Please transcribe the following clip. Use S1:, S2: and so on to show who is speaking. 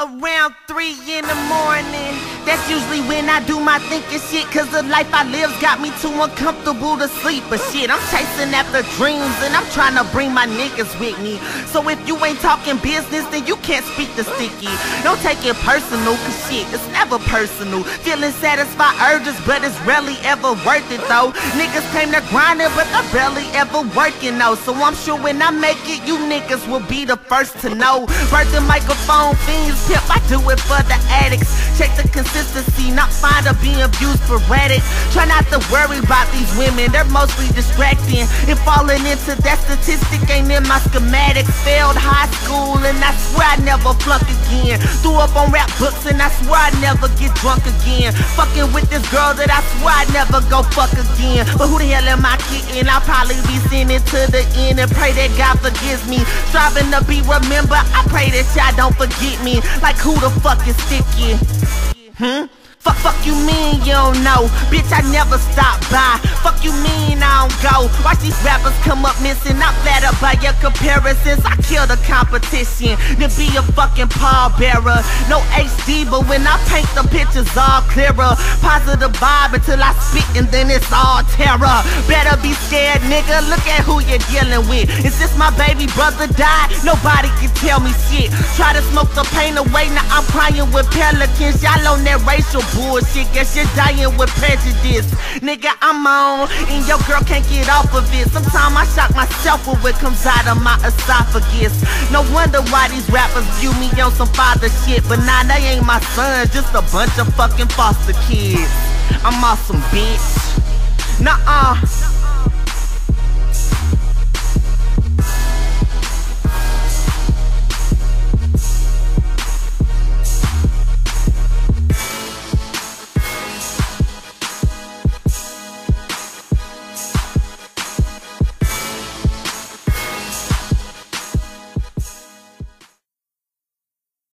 S1: Around 3 in the morning. That's usually when I do my thinking shit. Cause the life I live's got me too uncomfortable to sleep. But shit, I'm chasing after dreams and I'm trying to bring my niggas with me. So if you ain't talking business, then you can't speak to Sticky. Don't take it personal, cause shit, it's never personal. Feeling satisfied urges, but it's rarely ever worth it though. Niggas claim they're grinding, but they're barely ever working though. So I'm sure when I make it, you niggas will be the first to know. Birthing microphone fiends pimp, I do it for the addicts. Check the consistency, not fond of being abused sporadic. Try not to worry about these women, they're mostly distracting. And falling into that statistic ain't in my schematics. Failed high school, and I swear I never flunk again. Threw up on rap books, and I swear I never get drunk again. Fucking with this girl that I swear I never go fuck again. But who the hell am I kidding? I'll probably be sending to the end and pray that God forgives me. Striving to be remembered, I pray that y'all don't forget me. Like who the fuck is sticky? Hmm? Fuck, fuck you mean you don't know? Bitch, I never stop by. Fuck you mean I don't go? Watch these rappers come up missing. I'm flattered by your comparisons. I kill the competition. To be a fucking pallbearer. No HD, but when I paint the pictures all clearer. Positive vibe until I spit and then it's all terror. Better be scared, nigga. Look at who you're dealing with. Is this my baby brother died? Nobody can tell me shit. Try to smoke the pain away. Now I'm crying with pelicans. Y'all on that racial bullshit. Guess you're dying with prejudice. Nigga, I'm on, and your girl can't get off of it. Sometimes I shock myself with what comes out of my esophagus. No wonder why these rappers view me on some father shit. But nah, they ain't my sons, just a bunch of fucking foster kids. I'm awesome, bitch. Nuh-uh.